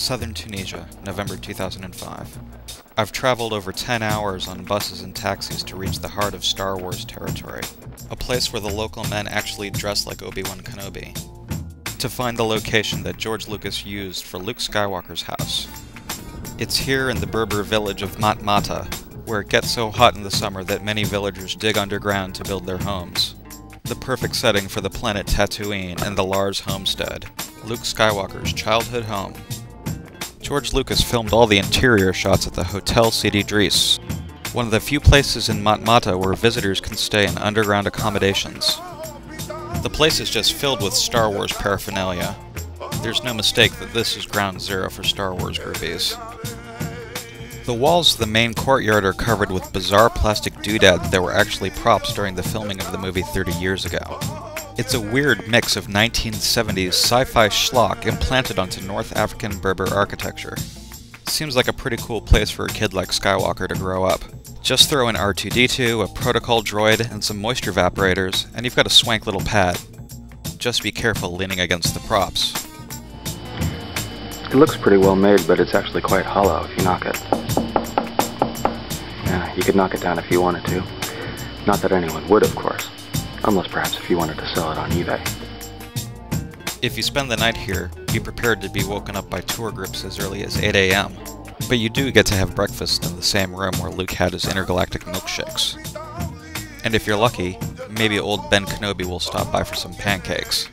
southern Tunisia, November 2005. I've traveled over 10 hours on buses and taxis to reach the heart of Star Wars territory, a place where the local men actually dress like Obi-Wan Kenobi, to find the location that George Lucas used for Luke Skywalker's house. It's here in the Berber village of Matmata, where it gets so hot in the summer that many villagers dig underground to build their homes. The perfect setting for the planet Tatooine and the Lars homestead, Luke Skywalker's childhood home. George Lucas filmed all the interior shots at the Hotel Sidi Dris, one of the few places in Matmata where visitors can stay in underground accommodations. The place is just filled with Star Wars paraphernalia. There's no mistake that this is ground zero for Star Wars groupies. The walls of the main courtyard are covered with bizarre plastic doodads that were actually props during the filming of the movie 30 years ago. It's a weird mix of 1970s sci-fi schlock implanted onto North African Berber architecture. Seems like a pretty cool place for a kid like Skywalker to grow up. Just throw in R2-D2, a protocol droid, and some moisture evaporators, and you've got a swank little pad. Just be careful leaning against the props. It looks pretty well made, but it's actually quite hollow if you knock it. Yeah, you could knock it down if you wanted to. Not that anyone would, of course. Unless perhaps if you wanted to sell it on eBay. If you spend the night here, be prepared to be woken up by tour groups as early as 8 a.m. But you do get to have breakfast in the same room where Luke had his intergalactic milkshakes. And if you're lucky, maybe old Ben Kenobi will stop by for some pancakes.